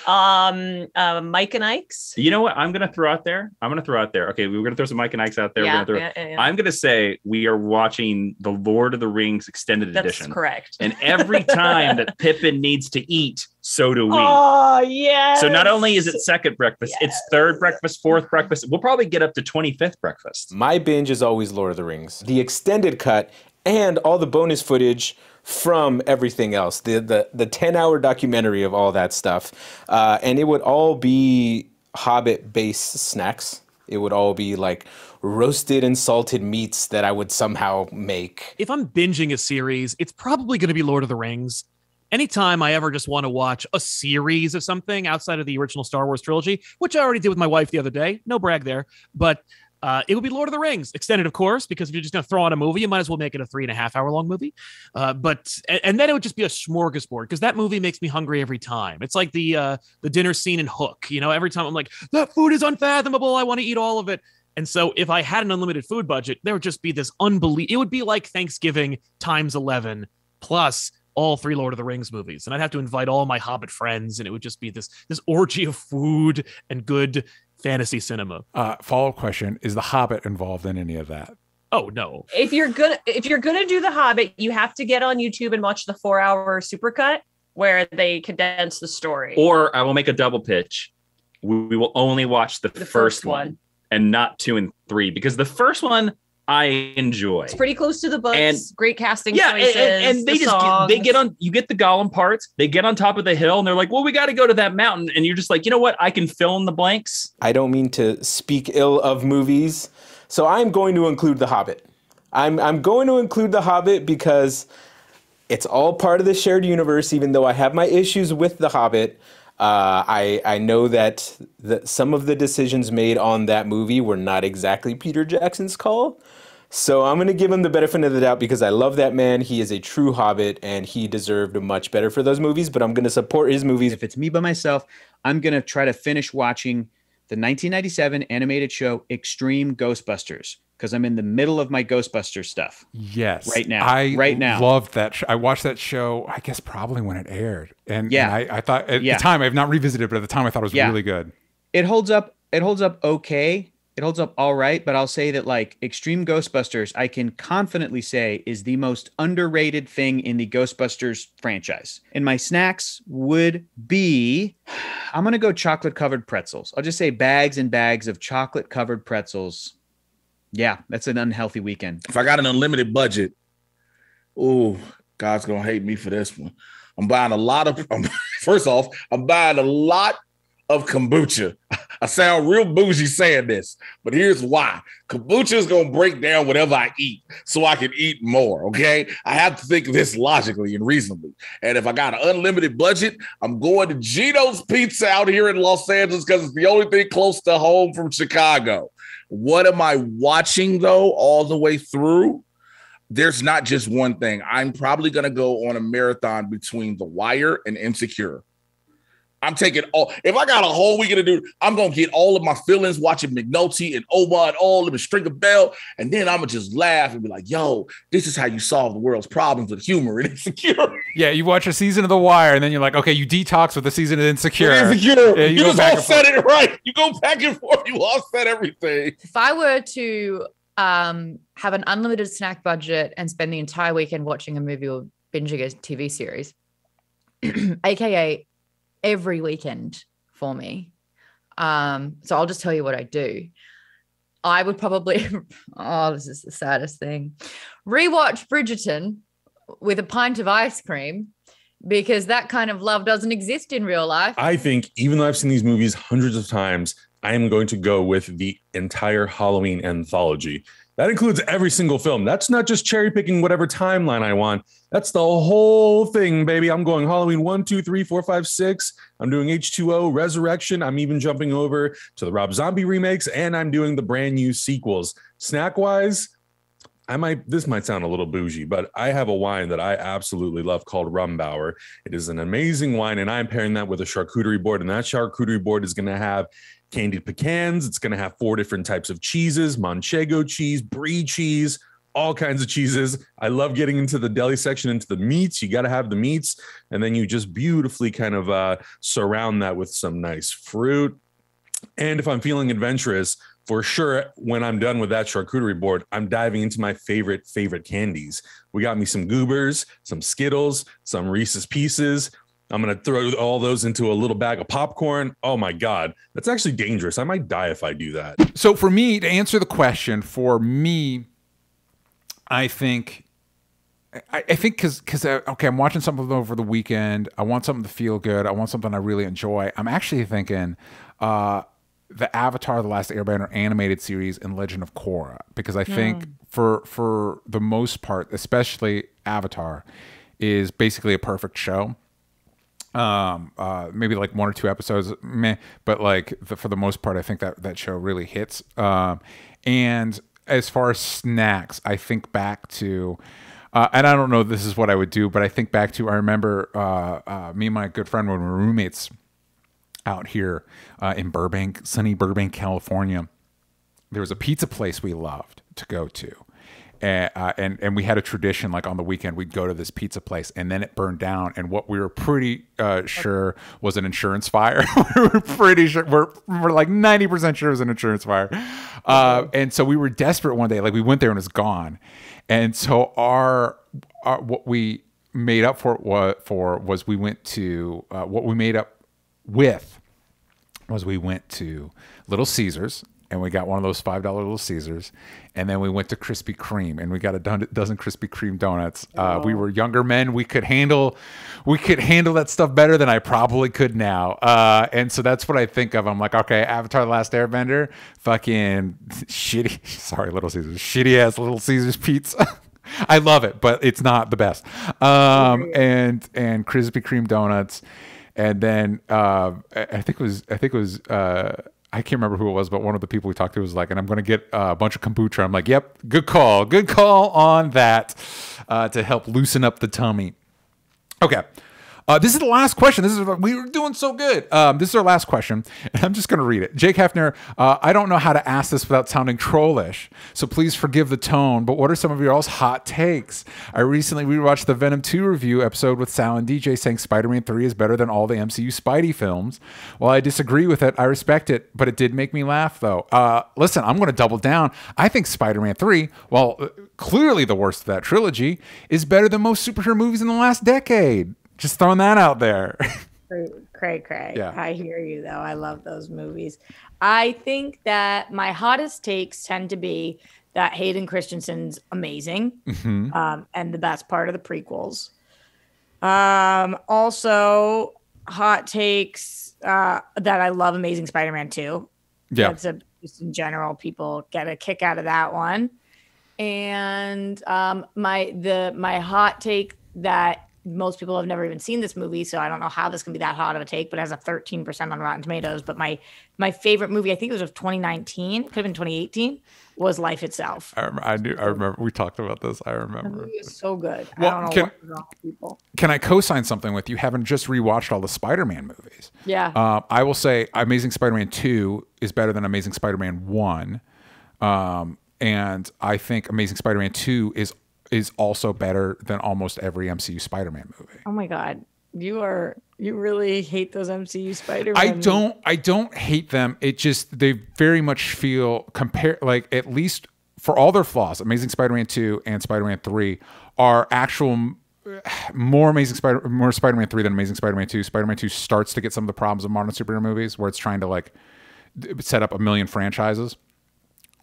um uh, mike and ike's You know what? I'm gonna throw out there. I'm gonna throw out there. Okay, we are gonna throw some Mike and Ike's out there. We're Yeah, gonna throw- yeah, yeah, yeah. I'm gonna say we are watching the Lord of the Rings extended that's edition. correct And every time that Pippin needs to eat, so do we. oh yeah So not only is it second breakfast, it's third breakfast, fourth breakfast. We'll probably get up to 25th breakfast. My binge is always Lord of the Rings, the extended cut, and all the bonus footage from everything else. The the the ten hour documentary of all that stuff, uh, and it would all be Hobbit based snacks. It would all be like roasted and salted meats that I would somehow make. If I'm binging a series, it's probably going to be Lord of the Rings. Anytime I ever just want to watch a series of something outside of the original Star Wars trilogy, which I already did with my wife the other day, no brag there, but uh, it would be Lord of the Rings, extended, of course, because if you're just going to throw on a movie, you might as well make it a three and a half hour long movie. Uh, but and, then it would just be a smorgasbord because that movie makes me hungry every time. It's like the uh, the dinner scene in Hook. You know, every time I'm like, that food is unfathomable. I want to eat all of it. And so if I had an unlimited food budget, there would just be this unbelievable. It would be like Thanksgiving times eleven plus all three Lord of the Rings movies, and I'd have to invite all my Hobbit friends, and it would just be this this orgy of food and good fantasy cinema. Uh, Follow up question: Is the Hobbit involved in any of that? Oh no. if you're gonna if you're gonna do the hobbit you have to get on youtube and watch the four hour supercut where they condense the story Or I will make a double pitch. We, we will only watch the, The first, first one. one. and not two and three because the first one I enjoy. it's pretty close to the books And- great casting yeah, and- choices and, and they the just get, they get on. You get the Gollum parts. They get on top of the hill, and they're like, "Well, we got to go to that mountain." And you're just like, you know what? I can fill in the blanks. I don't mean to speak ill of movies, so I'm going to include The Hobbit. I'm I'm going to include The Hobbit because it's all part of the shared universe. Even though I have my issues with The Hobbit, uh, I I know that the, some of the decisions made on that movie were not exactly Peter Jackson's call. So I'm going to give him the benefit of the doubt because I love that man. He is a true Hobbit, and he deserved much better for those movies. But I'm going to support his movies. If it's me by myself, I'm going to try to finish watching the 1997 animated show Extreme Ghostbusters because I'm in the middle of my Ghostbusters stuff. Yes, Right now. I Right now. loved that. Sh- I watched that show. I guess probably when it aired, and Yeah. and I, I thought at Yeah. the time I have not revisited, but at the time I thought it was Yeah. really good. It holds up. It holds up okay. It holds up all right, but I'll say that like Extreme Ghostbusters, I can confidently say is the most underrated thing in the Ghostbusters franchise. And my snacks would be I'm going to go chocolate covered pretzels. I'll just say bags and bags of chocolate covered pretzels. Yeah, that's an unhealthy weekend. If I got an unlimited budget, oh, God's gonna hate me for this one. I'm buying a lot of. I'm, first off, I'm buying a lot of kombucha. I sound real bougie saying this, but here's why: kombucha is gonna break down whatever I eat, so I can eat more. Okay, I have to think this logically and reasonably. And if I got an unlimited budget, I'm going to Gino's Pizza out here in Los Angeles because it's the only thing close to home from Chicago. What am I watching though, all the way through? There's not just one thing. I'm probably going to go on a marathon between The Wire and Insecure. I'm taking all. If I got a whole weekend to do, I'm gonna get all of my feelings watching McNulty and Omar and all of them Stringer Bell, and then I'm gonna just laugh and be like, "Yo, this is how you solve the world's problems with humor and insecure." Yeah, you watch a season of The Wire, and then you're like, okay, you detox with the season of Insecure. Insecure. Yeah, you go just all said it right. You go back and forth. You all said everything. If I were to um, have an unlimited snack budget and spend the entire weekend watching a movie or binging a TV series, aka every weekend for me. Um, so I'll just tell you what I do. I would probably, oh, this is the saddest thing. Rewatch Bridgerton with a pint of ice cream because that kind of love doesn't exist in real life. I think even though I've seen these movies hundreds of times, I am going to go with the entire Halloween anthology. That includes every single film. That's not just cherry picking whatever timeline I want. That's the whole thing, baby. I'm going Halloween one, two, three, four, five, six. I'm doing H2O, Resurrection. I'm even jumping over to the Rob Zombie remakes, and I'm doing the brand new sequels. Snack wise, I might this might sound a little bougie, but I have a wine that I absolutely love called Rombauer. It is an amazing wine, and I'm pairing that with a charcuterie board, and that charcuterie board is going to have candied pecans. It's going to have four different types of cheeses: manchego cheese, brie cheese, all kinds of cheeses. I love getting into the deli section, into the meats. You got to have the meats, and then you just beautifully kind of uh, surround that with some nice fruit. And if I'm feeling adventurous, for sure, when I'm done with that charcuterie board, I'm diving into my favorite, favorite candies. We got me some goobers, some Skittles, some Reese's Pieces. I'm going to throw all those into a little bag of popcorn. Oh my God, that's actually dangerous. I might die if I do that. So for me to answer the question, for me, I think, I, I think because because uh, okay, I'm watching something over the weekend. I want something to feel good. I want something I really enjoy. I'm actually thinking. uh the Avatar: The Last Airbender animated series and Legend of Korra because I think for for the most part, especially Avatar, is basically a perfect show. Um, uh, maybe like one or two episodes, meh, but like the, for the most part, I think that that show really hits. Um, and as far as snacks, I think back to. Uh, and I don't know this is what I would do, but I think back to I remember uh, uh, me and my good friend when we were roommates out here uh, in Burbank, sunny Burbank, California. There was a pizza place we loved to go to. And, uh, and and we had a tradition like on the weekend we'd go to this pizza place and then it burned down and what we were pretty uh, sure was an insurance fire. We were pretty sure we're, we're like 90% sure it was an insurance fire. Uh, and so we were desperate one day like we went there and it was gone. And so our, our what we made up for what for was we went to uh, what we made up with was we went to Little Caesars and we got one of those five dollar Little Caesars, and then we went to Krispy Kreme and we got a dozen Krispy Kreme donuts. Uh, we were younger men; we could handle, we could handle that stuff better than I probably could now. Uh, and so that's what I think of. I'm like, okay, Avatar: The Last Airbender, fucking shitty. Sorry, Little Caesars, shitty ass Little Caesars pizza. I love it, but it's not the best. Um, and and Krispy Kreme donuts and then uh, I I think it was I think it was uh, I can't remember who it was, but one of the people we talked to was like, and I'm going to get uh, a bunch of kombucha. I'm like, yep, good call, good call on that uh, to help loosen up the tummy. Okay. Uh, this is the last question. This is we were doing so good. Um, this is our last question, and I'm just going to read it. Jake Hefner, uh, I don't know how to ask this without sounding trollish, so please forgive the tone. But what are some of your all's hot takes? I recently rewatched the Venom 2 review episode with Sal and DJ saying Spider-Man 3 is better than all the MCU Spidey films. While I disagree with it, I respect it, but it did make me laugh though. Uh, listen, I'm going to double down. I think Spider-Man 3, while uh, clearly the worst of that trilogy, is better than most superhero movies in the last decade. Just throwing that out there. Cray cray. Yeah. I hear you though. I love those movies. I think that my hottest takes tend to be that Hayden Christensen's amazing, Mhm. um, and the best part of the prequels. Um, also, hot takes uh, that I love Amazing Spider-Man 2. Yeah. That's a just in general, people get a kick out of that one. And um, my the my hot take that most people have never even seen this movie, so I don't know how this can be that hot of a take, but it has a 13% on Rotten Tomatoes. But my my favorite movie, I think it was of 2019, could have been 2018, was Life Itself. I, remember, I knew. I remember we talked about this. I remember. It was so good. Well, I don't know can-. Can I co-sign something with you? Having just rewatched all the Spider-Man movies. Yeah. Uh, I will say Amazing Spider-Man 2 is better than Amazing Spider-Man 1. Um, and I think Amazing Spider-Man 2 is is also better than almost every MCU Spider-Man movie. Oh my god, you are you really hate those MCU Spider-Man? I don't I don't hate them. It just they very much feel compare like at least for all their flaws, Amazing Spider-Man 2 and Spider-Man 3 are actual more Amazing Spider more Spider-Man 3 than Amazing Spider-Man 2. Spider-Man 2 starts to get some of the problems of modern superhero movies where it's trying to like set up a million franchises.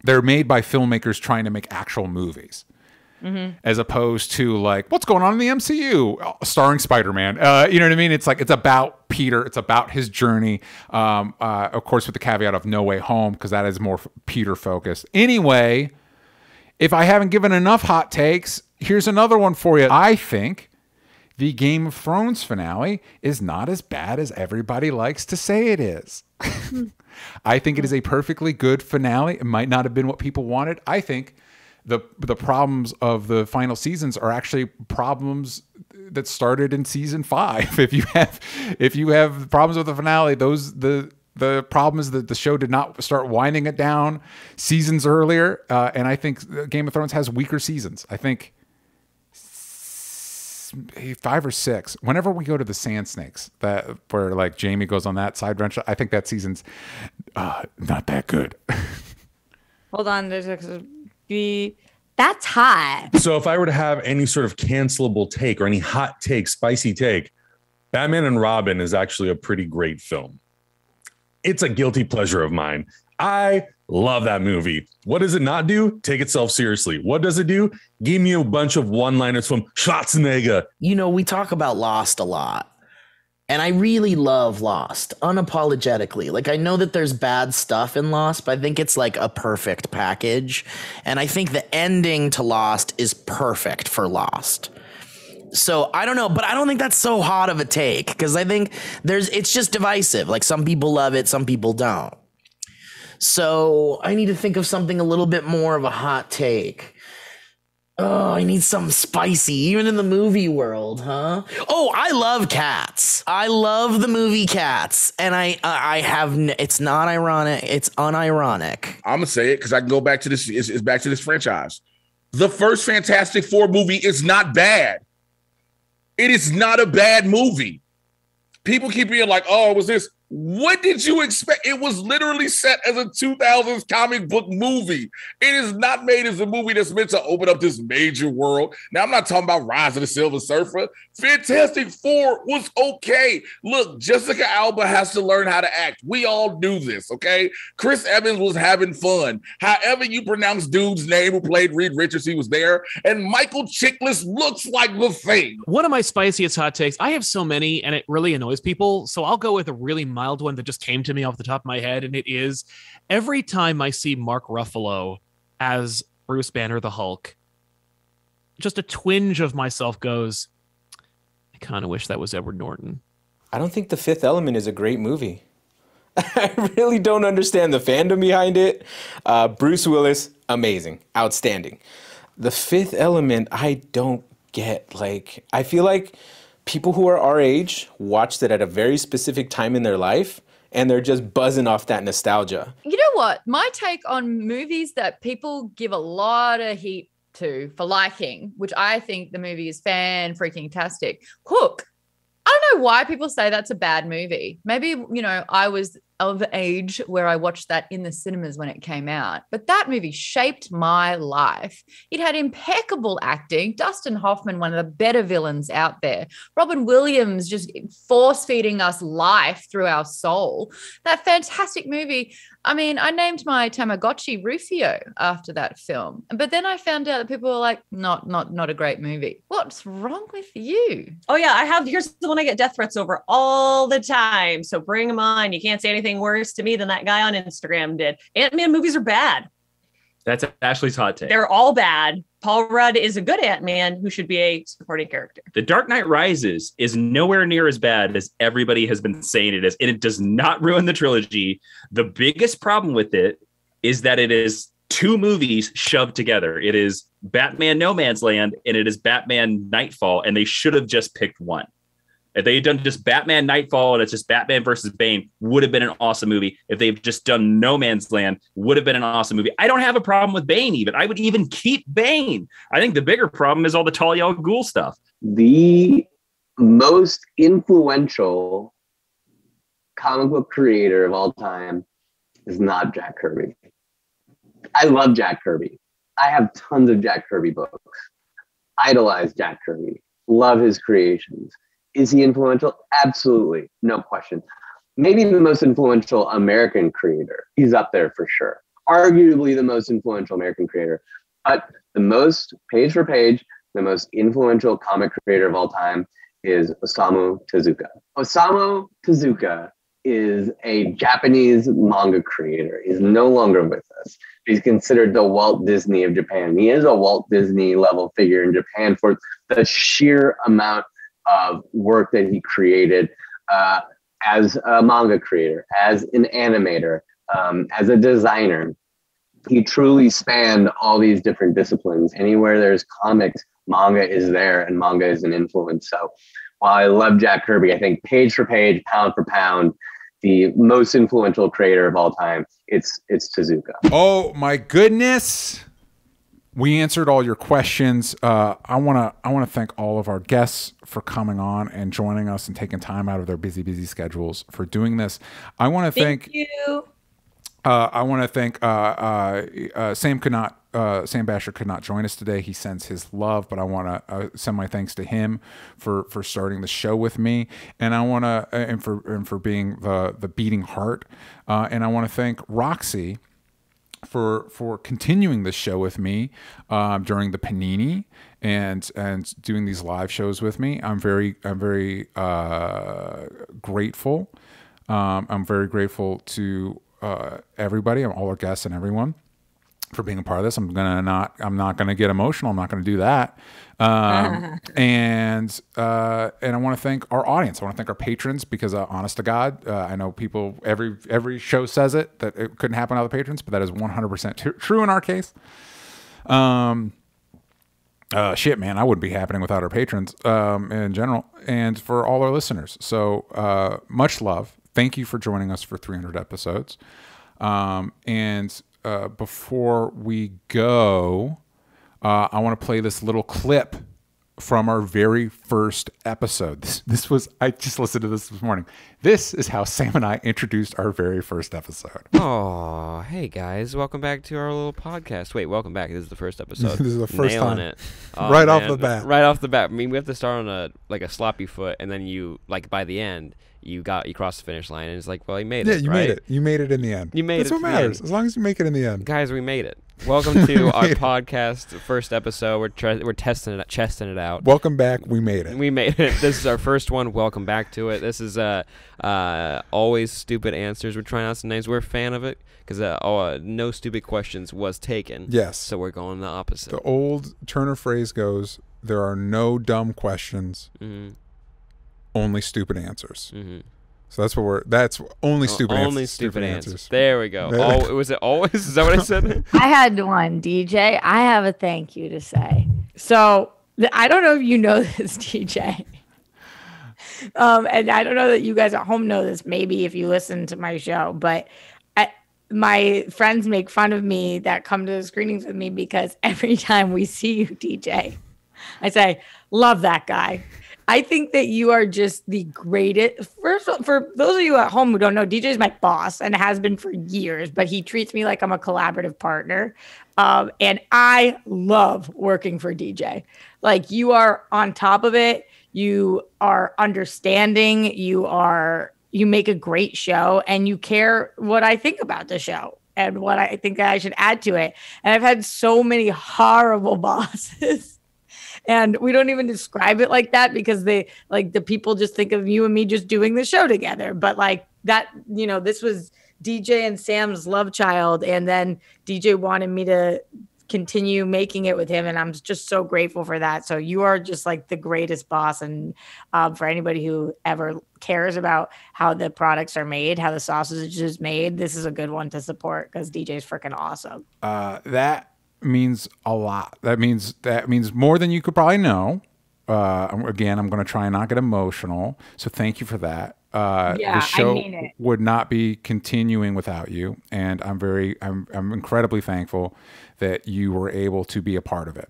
They're made by filmmakers trying to make actual movies. Mhm. as opposed to like what's going on in the MCU starring Spider-Man. Uh, you know what I mean? It's like it's about Peter. It's about his journey. Um, uh, of course, with the caveat of No Way Home because that is more Peter focused. Anyway, if I haven't given enough hot takes, here's another one for you. I think the Game of Thrones finale is not as bad as everybody likes to say it is. I think it is a perfectly good finale. It might not have been what people wanted. I think the the problems of the final seasons are actually problems that started in season five. If you have if you have problems with the finale, those the the problem is that the show did not start winding it down seasons earlier, uh, and I think Game of Thrones has weaker seasons. I think five or six. Whenever we go to the Sand Snakes, that where like Jamie goes on that side wrench, I think that season's uh, not that good. Hold on, there's a be that's high. So if I were to have any sort of cancelable take or any hot take, spicy take, Batman and Robin is actually a pretty great film. It's a guilty pleasure of mine. I love that movie. What does it not do? Take itself seriously. What does it do? Give me a bunch of one-liners from Schwarzenegger. You know, we talk about Lost a lot. And I really love Lost unapologetically. Like, I know that there's bad stuff in Lost, but I think it's like a perfect package. And I think the ending to Lost is perfect for Lost. So I don't know, but I don't think that's so hot of a take because I think there's, it's just divisive. Like, some people love it, some people don't. So I need to think of something a little bit more of a hot take. Oh, I need something spicy, even in the movie world, huh? Oh, I love cats. I love the movie Cats, and I I I have n- it's not ironic. It's unironic. I'm gonna say it because I can go back to this. It's, it's back to this franchise. The first Fantastic Four movie is not bad. It is not a bad movie. People keep being like, "Oh, was this?" What did you expect? It was literally set as a 2000s comic book movie. It is not made as a movie that's meant to open up this major world. Now, I'm not talking about Rise of the Silver Surfer. Fantastic Four was okay. Look, Jessica Alba has to learn how to act. We all do this, okay? Chris Evans was having fun. However, you pronounce dude's name who played Reed Richards, he was there. And Michael Chiklis looks like the thing. One of my spiciest hot takes. I have so many, and it really annoys people. So I'll go with a really mild one that just came to me off the top of my head, and it is every time I see Mark Ruffalo as Bruce Banner the Hulk, just a twinge of myself goes, I kind of wish that was Edward Norton. I don't think The Fifth Element is a great movie. I really don't understand the fandom behind it. Uh, Bruce Willis, amazing, outstanding. The Fifth Element, I don't get. Like, I feel like people who are our age watched it at a very specific time in their life, and they're just buzzing off that nostalgia. You know what? My take on movies that people give a lot of heat to for liking, which I think the movie is fan freaking tastic. Hook. I don't know why people say that's a bad movie. Maybe, you know, I was of age where I watched that in the cinemas when it came out, but that movie shaped my life. It had impeccable acting. Dustin Hoffman, one of the better villains out there. Robin Williams just force feeding us life through our soul. That fantastic movie. I mean, I named my Tamagotchi Rufio after that film, but then I found out that people were like, "Not, not, not a great movie." What's wrong with you? Oh yeah, I have. Here's the one I get death threats over all the time. So bring them on. You can't say anything worse to me than that guy on Instagram did. Ant Man movies are bad. That's Ashley's hot take. They're all bad. Paul Rudd is a good Ant Man who should be a supporting character. The Dark Knight Rises is nowhere near as bad as everybody has been saying it is, and it does not ruin the trilogy. The biggest problem with it is that it is two movies shoved together. It is Batman No Man's Land and it is Batman Nightfall, and they should have just picked one. If they had done just Batman Nightfall and it's just Batman versus Bane, would have been an awesome movie. If they've just done No Man's Land, would have been an awesome movie. I don't have a problem with Bane, even. I would even keep Bane. I think the bigger problem is all the Talia al Ghul stuff. the most influential comic book creator of all time is not Jack Kirby. I love Jack Kirby. I have tons of Jack Kirby books. Idolize Jack Kirby. Love his creations. Is he influential? Absolutely. No question. Maybe the most influential American creator. He's up there for sure. Arguably the most influential American creator. But the most page for page, the most influential comic creator of all time is Osamu Tezuka. Osamu Tezuka is a Japanese manga creator. He's no longer with us. He's considered the Walt Disney of Japan. He is a Walt Disney level figure in Japan for the sheer amount of work that he created uh, as a manga creator, as an animator, um, as a designer. He truly spanned all these different disciplines. Anywhere there's comics, manga is there, and manga is an influence. So while I love Jack Kirby, I think page for page, pound for pound, the most influential creator of all time, it's it's Tezuka. Oh my goodness. We answered all your questions. Uh, I want to I want to thank all of our guests for coming on and joining us and taking time out of their busy busy schedules for doing this. I want to thank, Thank you. uh, I want to thank uh, uh, uh, Sam could not uh, Sam Bashor could not join us today. He sends his love, but I want to uh, send my thanks to him for for starting the show with me, and I want to and for and for being the the beating heart, uh, and I want to thank Roxy for for continuing this show with me um, during the panini and and doing these live shows with me. I'm very I'm very uh, grateful. Um, I'm very grateful to uh, everybody, all our guests and everyone for being a part of this. I'm gonna not I'm not gonna get emotional. I'm not gonna do that. Um, and uh, and I want to thank our audience. I want to thank our patrons because, uh, honest to God, uh, I know people every every show says it that it couldn't happen without the patrons, but that is 100 percent true in our case. Um, uh, shit, man, I wouldn't be happening without our patrons um, in general, and for all our listeners. So uh, much love. Thank you for joining us for 300 episodes. Um, and uh, before we go, uh, I want to play this little clip from our very first episode. This, this was, I just listened to this this morning. This is how Sam and I introduced our very first episode. Oh, hey guys, welcome back to our little podcast. Wait, welcome back. This is the first episode. This is the first Nailing time. it. Oh, Right off the bat. Right off the bat. I mean, we have to start on a like a sloppy foot, and then you like by the end, you got you crossed the finish line, and it's like, well, you made Yeah, it. you right? made it. You made it in the end. You made That's it what matters. As long as you make it in the end. Guys, we made it. Welcome to our podcast, first episode. We're try- we're testing it, testing it out. Welcome back. We made it. We made it. This is our first one. Welcome back to it. This is uh, uh, always stupid answers. We're trying out some names. We're a fan of it because uh, oh, uh, no stupid questions was taken. Yes. So we're going the opposite. The old Turner phrase goes, "There are no dumb questions, Mhm. Only stupid answers." Mhm. So that's what we're. That's only O- stupid. only answers, stupid, answers. answers. There we go. Oh, was it always? Is that what I said? I had one, DJ. I have a thank you to say. So I don't know if you know this, DJ. Um, and I don't know that you guys at home know this, maybe if you listen to my show, but I, my friends make fun of me that come to the screenings with me because every time we see you, DJ, I say, love that guy. I think that you are just the greatest. First, all, for those of you at home who don't know, DJ is my boss and has been for years, but he treats me like I'm a collaborative partner. Um, and I love working for DJ. Like you are on top of it. You are understanding. You are you make a great show, and you care what I think about the show and what I think I should add to it. And I've had so many horrible bosses and we don't even describe it like that because they like the people just think of you and me just doing the show together. But like that you know this was dj and sam's love child. And then dj wanted me to continue making it with him. And i'm just so grateful for that. So you are just like the greatest boss. And um, for anybody who ever cares about how the products are made how the sausage is made this is a good one to support because dj is freaking awesome. Uh, that means a lot. That means that means more than you could probably know. Uh, again, I'm going to try and not get emotional. So thank you for that. Uh, Yeah, I the show mean it. would not be continuing without you, and I'm very, I'm, I'm incredibly thankful that you were able to be a part of it.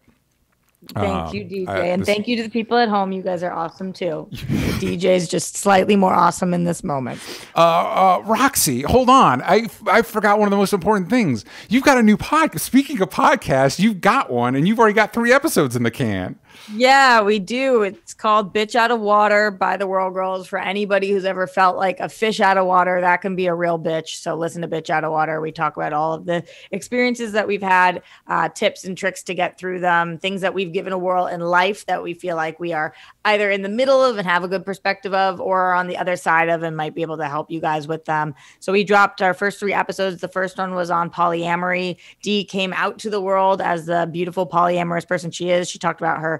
Thank Um, you, DJ. I- and this- thank you to the people at home. You guys are awesome too. DJ's just slightly more awesome in this moment. Uh, uh, Roxy, hold on. I I forgot one of the most important things. You've got a new podcast. Speaking of podcasts, you've got one, and you've already got three episodes in the can. Yeah, we do. It's called Bitch Out of Water by the Whirl Girls. For anybody who's ever felt like a fish out of water, that can be a real bitch. So listen to Bitch Out of Water. We talk about all of the experiences that we've had, uh, tips and tricks to get through them, things that we've given a whirl in life that we feel like we are either in the middle of and have a good perspective of, or are on the other side of and might be able to help you guys with them. So we dropped our first three episodes. The first one was on polyamory. Dee came out to the world as the beautiful polyamorous person she is. She talked about her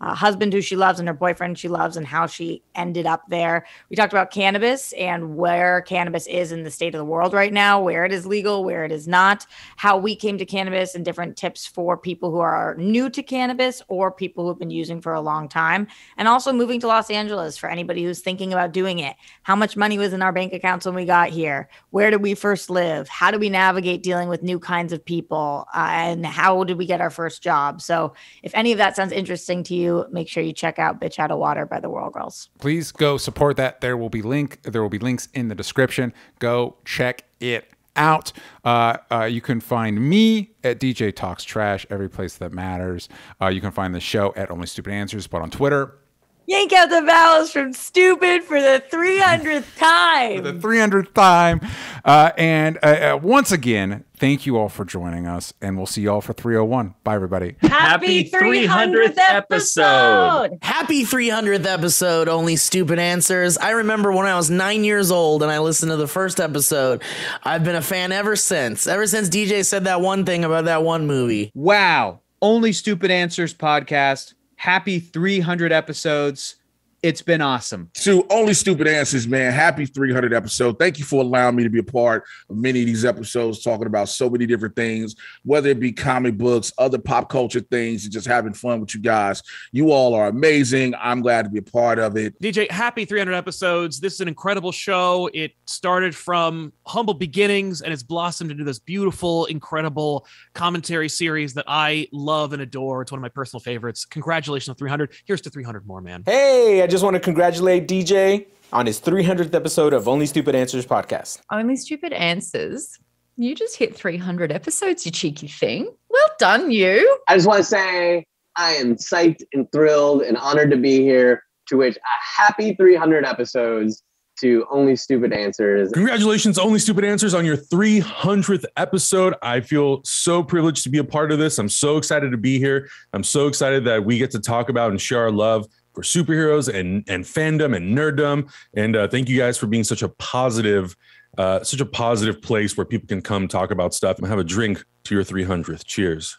uh, husband who she loves and her boyfriend she loves and how she ended up there. We talked about cannabis and where cannabis is in the state of the world right now, where it is legal, where it is not, how we came to cannabis, and different tips for people who are new to cannabis or people who have been using for a long time. And also moving to Los Angeles for anybody who's thinking about doing it. How much money was in our bank accounts when we got here? Where did we first live? How do we navigate dealing with new kinds of people? Uh, and how did we get our first job? So, if any of that sounds interesting to you, make sure you check out Bitch Out of Water by the Whirl Girls. Please go support that. There will be link. There will be links in the description. Go check it out. Uh, uh, you can find me at DJ Talks Trash every place that matters. Uh, you can find the show at Only Stupid Answers, but on Twitter Yank out the vowels from stupid for the 300th time. for the 300th time. Uh, and uh, uh, once again, thank you all for joining us, and we'll see you all for 301. Bye, everybody. Happy 300th episode. Happy 300th episode, Only Stupid Answers. I remember when I was nine years old and I listened to the first episode. I've been a fan ever since. Ever since DJ said that one thing about that one movie. Wow. Only Stupid Answers podcast. Happy 300 episodes. It's been awesome. To only stupid answers, man. Happy 300 episode. Thank you for allowing me to be a part of many of these episodes, talking about so many different things, whether it be comic books, other pop culture things, and just having fun with you guys. You all are amazing. I'm glad to be a part of it. DJ, happy 300 episodes. This is an incredible show. It started from humble beginnings and it's blossomed into this beautiful, incredible commentary series that I love and adore. It's one of my personal favorites. Congratulations on 300. Here's to 300 more, man. Hey, I just want to congratulate DJ on his 300th episode of Only Stupid Answers podcast. Only stupid answers. You just hit 300 episodes, you cheeky thing. Well done, you. I just want to say I am psyched and thrilled and honored to be here. To which a happy 300 episodes to Only Stupid Answers. Congratulations, Only Stupid Answers, on your 300th episode. I feel so privileged to be a part of this. I'm so excited to be here. I'm so excited that we get to talk about and share our love for superheroes and, and fandom and nerddom. And uh, thank you guys for being such a positive, uh, such a positive place where people can come talk about stuff and have a drink to your 300th. Cheers.